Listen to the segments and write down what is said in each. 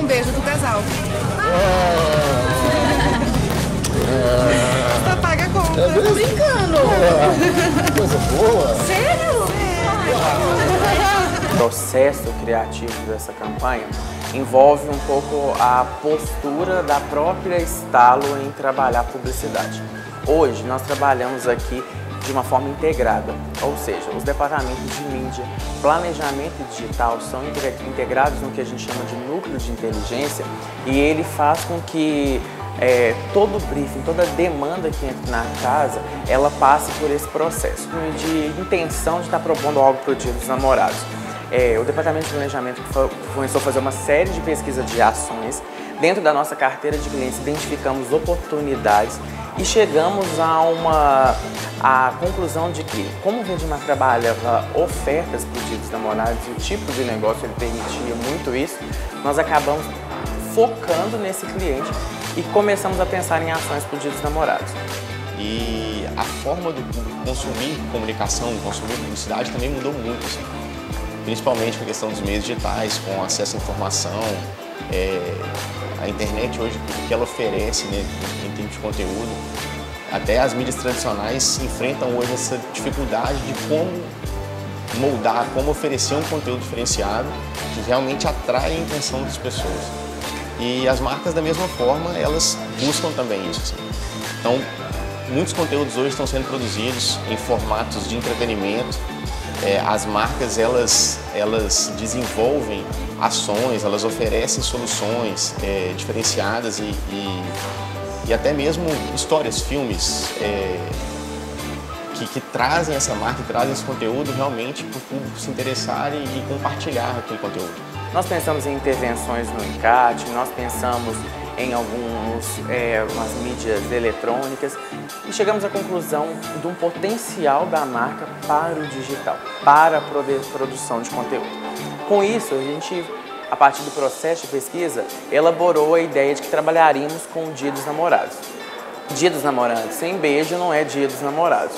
um beijo do casal. Só paga a conta. É Tô brincando. Coisa boa. Sério? O processo criativo dessa campanha envolve um pouco a postura da própria Estalo em trabalhar publicidade. Hoje nós trabalhamos aqui de uma forma integrada, ou seja, os departamentos de mídia, planejamento digital são integrados no que a gente chama de núcleo de inteligência e ele faz com que é, todo briefing, toda demanda que entra na casa, ela passe por esse processo de intenção de estar propondo algo para o Dia dos Namorados. É, o Departamento de Planejamento começou a fazer uma série de pesquisas de ações. Dentro da nossa carteira de clientes, identificamos oportunidades e chegamos a uma a conclusão de que, como o Vendimar trabalhava ofertas para o Dia dos Namorados e o tipo de negócio ele permitia muito isso, nós acabamos focando nesse cliente e começamos a pensar em ações para o Dia dos Namorados. E a forma do público consumir comunicação, consumir publicidade também mudou muito. Assim. Principalmente com a questão dos meios digitais, com acesso à informação. É, a internet hoje, o que ela oferece né, de conteúdo, até as mídias tradicionais enfrentam hoje essa dificuldade de como moldar, como oferecer um conteúdo diferenciado que realmente atrai a intenção das pessoas. E as marcas, da mesma forma, elas buscam também isso. Assim. Então, muitos conteúdos hoje estão sendo produzidos em formatos de entretenimento. É, as marcas, elas, elas desenvolvem ações, elas oferecem soluções é, diferenciadas e, e, e, até mesmo histórias, filmes é, que, que, trazem essa marca, que trazem esse conteúdo realmente para o público se interessar e, e compartilhar aquele conteúdo. Nós pensamos em intervenções no encarte, nós pensamos em algumas é, mídias eletrônicas e chegamos à conclusão de um potencial da marca para o digital, para a produção de conteúdo. Com isso, a gente, a partir do processo de pesquisa, elaborou a ideia de que trabalharíamos com o Dia dos Namorados. Dia dos Namorados sem beijo não é Dia dos Namorados.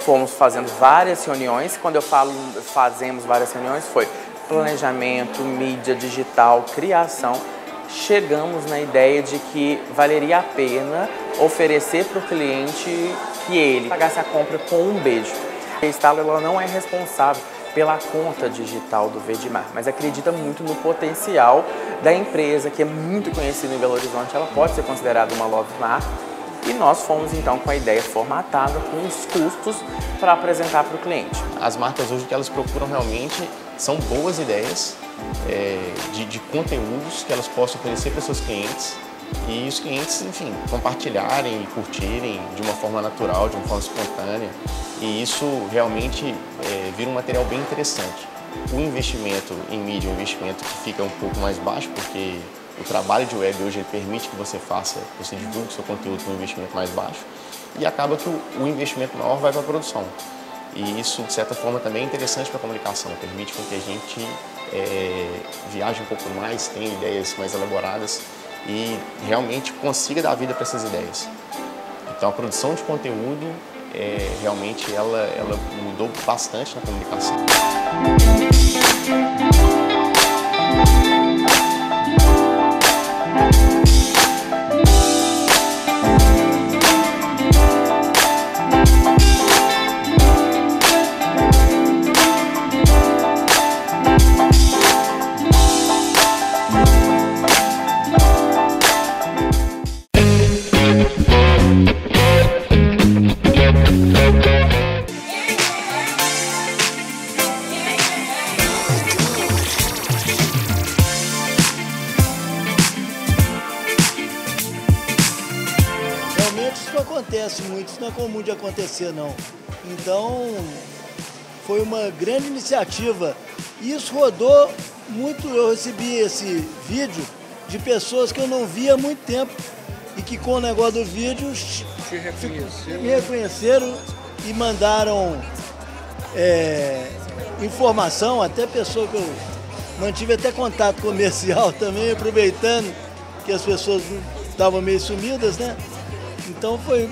Fomos fazendo várias reuniões, quando eu falo fazemos várias reuniões, foi planejamento, mídia digital, criação, chegamos na ideia de que valeria a pena oferecer para o cliente que ele pagasse a compra com um beijo. A Estalo ela não é responsável pela conta digital do Vedimar, mas acredita muito no potencial da empresa, que é muito conhecida em Belo Horizonte, ela pode ser considerada uma love mark, e nós fomos então com a ideia formatada, com os custos para apresentar para o cliente. As marcas hoje que elas procuram realmente são boas ideias é, de, de conteúdos que elas possam oferecer para seus clientes e os clientes, enfim, compartilharem e curtirem de uma forma natural, de uma forma espontânea. E isso realmente é, vira um material bem interessante. O investimento em mídia é um investimento que fica um pouco mais baixo, porque o trabalho de web hoje permite que você faça, você divulgue seu conteúdo com um investimento mais baixo e acaba que o, o investimento maior vai para a produção. E isso, de certa forma, também é interessante para a comunicação, permite com que a gente é, viaje um pouco mais, tenha ideias mais elaboradas e realmente consiga dar vida para essas ideias. Então, a produção de conteúdo, é, realmente, ela, ela mudou bastante na comunicação. Acontece muito, isso não é comum de acontecer não. Então foi uma grande iniciativa. Isso rodou muito, eu recebi esse vídeo de pessoas que eu não via há muito tempo e que com o negócio do vídeo me reconheceram e mandaram é, informação, até pessoa que eu mantive até contato comercial também, aproveitando que as pessoas estavam meio sumidas, né? Então foi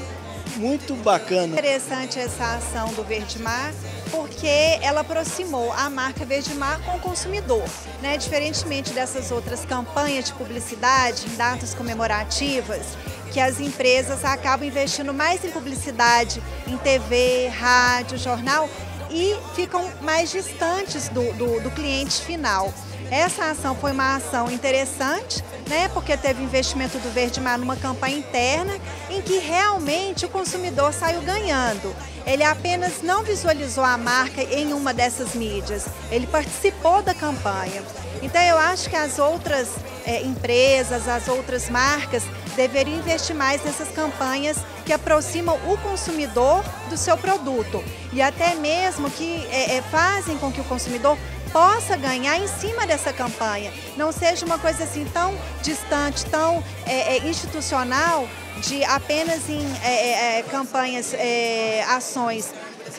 muito bacana. Interessante essa ação do Verde Mar, porque ela aproximou a marca Verde Mar com o consumidor. Né? Diferentemente dessas outras campanhas de publicidade em datas comemorativas, que as empresas acabam investindo mais em publicidade, em TV, rádio, jornal e ficam mais distantes do, do, do cliente final. Essa ação foi uma ação interessante, né, porque teve investimento do Verde Mar numa campanha interna em que realmente o consumidor saiu ganhando. Ele apenas não visualizou a marca em uma dessas mídias, ele participou da campanha. Então eu acho que as outras é, empresas, as outras marcas deveriam investir mais nessas campanhas que aproximam o consumidor do seu produto e até mesmo que é, é, fazem com que o consumidor possa ganhar em cima dessa campanha. Não seja uma coisa assim tão distante, tão é, é, institucional, de apenas em é, é, campanhas, ações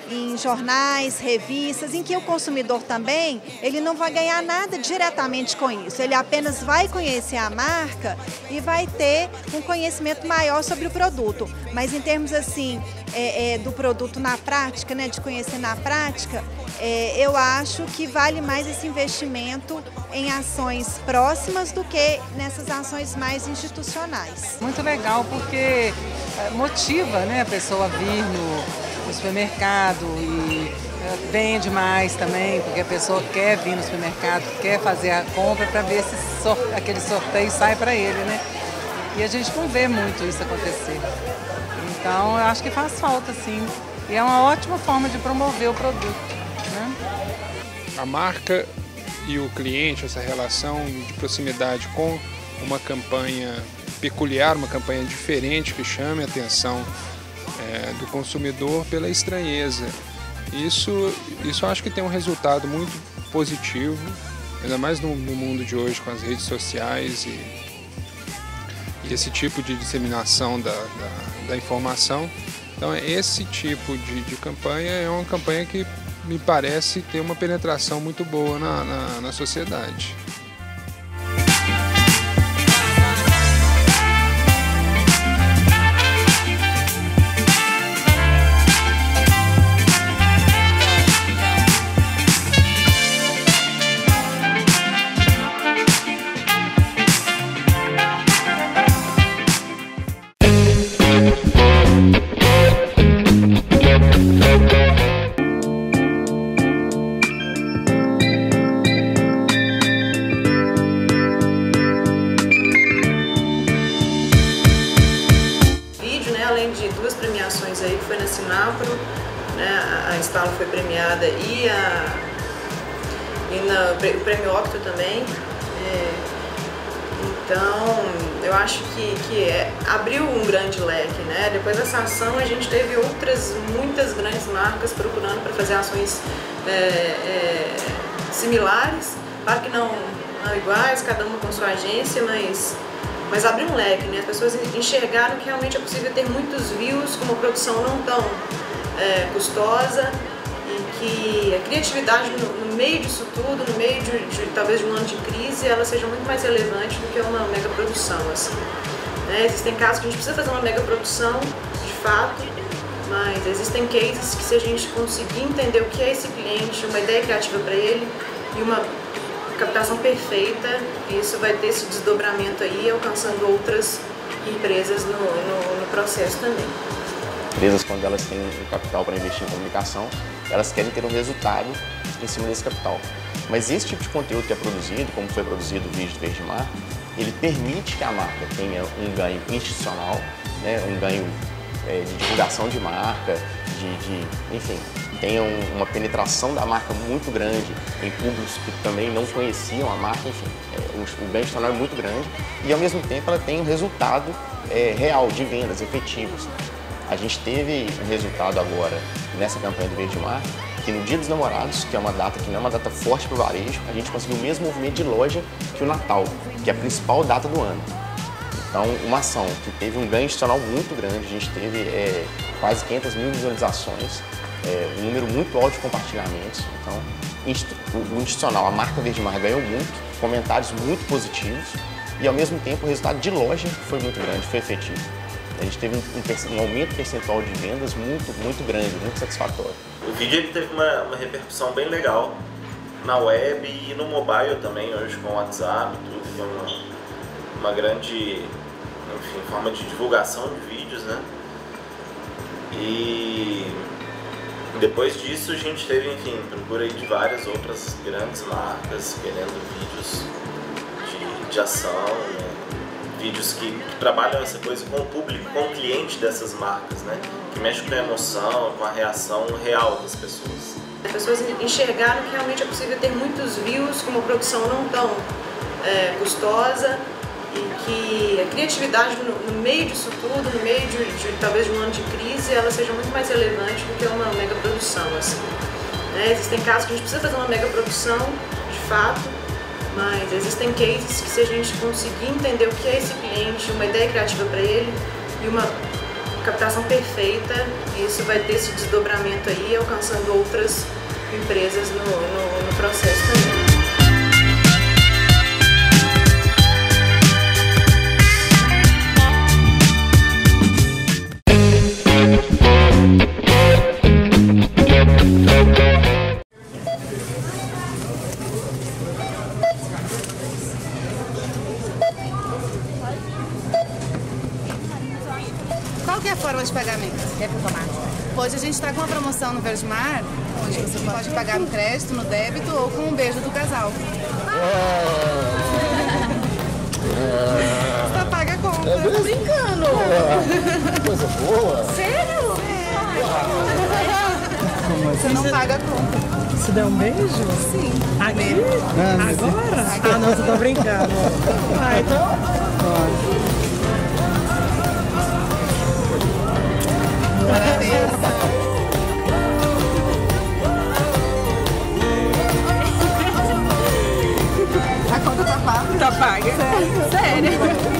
em jornais, revistas, em que o consumidor também, ele não vai ganhar nada diretamente com isso. Ele apenas vai conhecer a marca e vai ter um conhecimento maior sobre o produto. Mas em termos assim, é, é, do produto na prática, né, de conhecer na prática, é, eu acho que vale mais esse investimento em ações próximas do que nessas ações mais institucionais. Muito legal porque é, motiva né, a pessoa a vir no, no supermercado e eh, vende mais também, porque a pessoa quer vir no supermercado, quer fazer a compra para ver se aquele sorteio sai para ele, né? E a gente não vê muito isso acontecer. Então eu acho que faz falta sim. E é uma ótima forma de promover o produto. Né? A marca e o cliente, essa relação de proximidade com uma campanha peculiar, uma campanha diferente que chame a atenção é, do consumidor pela estranheza. Isso, isso acho que tem um resultado muito positivo, ainda mais no, no mundo de hoje com as redes sociais e, e esse tipo de disseminação da, da, da, informação. Então, esse tipo de, de campanha é uma campanha que me parece ter uma penetração muito boa na, na, na sociedade. O prêmio Octo também. É, então, eu acho que, que é, abriu um grande leque, né? Depois dessa ação, a gente teve outras, muitas grandes marcas procurando para fazer ações é, é, similares. Claro que não, não iguais, cada uma com sua agência, mas, mas abriu um leque, né? As pessoas enxergaram que realmente é possível ter muitos views com uma produção não tão é, custosa que a criatividade no, meio disso tudo, no meio de, de, talvez de um ano de crise, ela seja muito mais relevante do que uma mega produção. Assim. Né? Existem casos que a gente precisa fazer uma mega produção, de fato, mas existem cases que se a gente conseguir entender o que é esse cliente, uma ideia criativa para ele e uma captação perfeita, isso vai ter esse desdobramento aí, alcançando outras empresas no, no, no processo também. Empresas, quando elas têm um capital para investir em comunicação, elas querem ter um resultado em cima desse capital. Mas esse tipo de conteúdo que é produzido, como foi produzido o vídeo do Verde Mar, ele permite que a marca tenha um ganho institucional, né, um ganho é, de divulgação de marca, de, de enfim, tenha um, uma penetração da marca muito grande em públicos que também não conheciam a marca, enfim, é, o, o, ganho institucional é muito grande e ao mesmo tempo ela tem um resultado é, real de vendas efetivos. A gente teve um resultado agora nessa campanha do Verde Mar, que no Dia dos Namorados, que é uma data que não é uma data forte para o varejo, a gente conseguiu o mesmo movimento de loja que o Natal, que é a principal data do ano. Então, uma ação que teve um ganho institucional muito grande, a gente teve é, quase 500 mil visualizações, é, um número muito alto de compartilhamentos. Então, o institucional, a marca Verde Mar ganhou muito, comentários muito positivos e, ao mesmo tempo, o resultado de loja foi muito grande, foi efetivo. A gente teve um, um, um aumento percentual de vendas muito, muito grande, muito satisfatório. o vídeo ele teve uma, uma repercussão bem legal na web e no mobile também, hoje com o WhatsApp, tudo, que é uma, uma grande enfim, forma de divulgação de vídeos, né? E depois disso a gente teve, enfim, procura de várias outras grandes marcas querendo vídeos de, de ação, né? Vídeos que, que, trabalham essa coisa com o público, com o cliente dessas marcas, né? Que mexe com a emoção, com a reação real das pessoas. As pessoas enxergaram que realmente é possível ter muitos views com uma produção não tão é, custosa e que a criatividade no, no, meio disso tudo, no meio de, de, talvez de um ano de crise, ela seja muito mais relevante do que uma mega produção. Assim. Né? Existem casos que a gente precisa fazer uma mega produção, de fato, mas existem cases que se a gente conseguir entender o que é esse cliente, uma ideia criativa para ele e uma captação perfeita, isso vai ter esse desdobramento aí, alcançando outras empresas no, no, no processo também. De pagamento? Débito automático. Hoje a gente está com uma promoção no Verdemar, onde você pode pagar no crédito, no débito ou com um beijo do casal. Só paga a conta. É mesmo? brincando. Coisa boa. Sério? Você não paga a conta. Você deu um beijo? Sim. Aqui? Ah, Agora? Ah, não, você tá brincando. Ah, então... A conta tá paga? Tá paga. Sério. Sério.